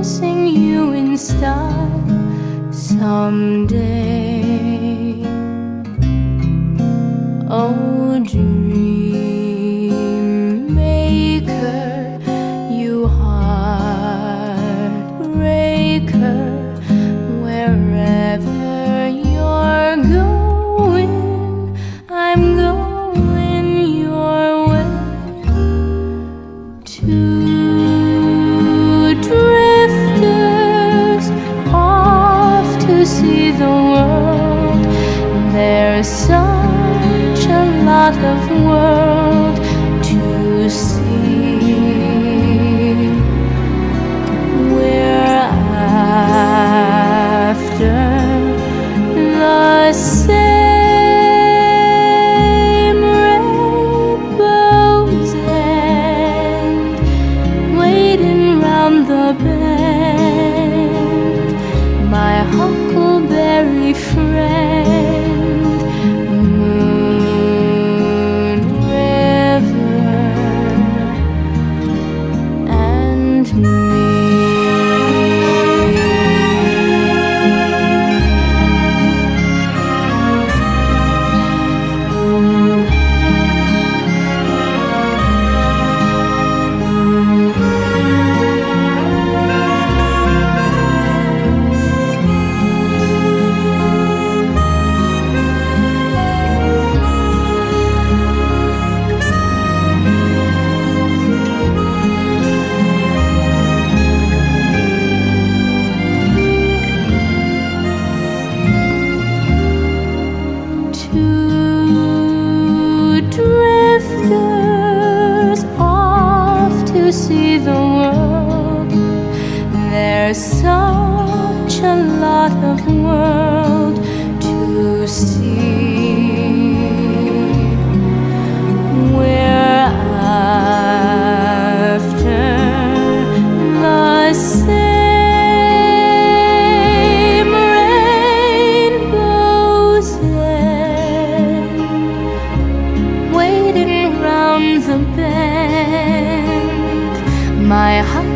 dancing you in style someday. Oh, dream. Such a lot of world to see. There's such a lot of world to see. We're after the same rainbows and waiting round the bend. My friend.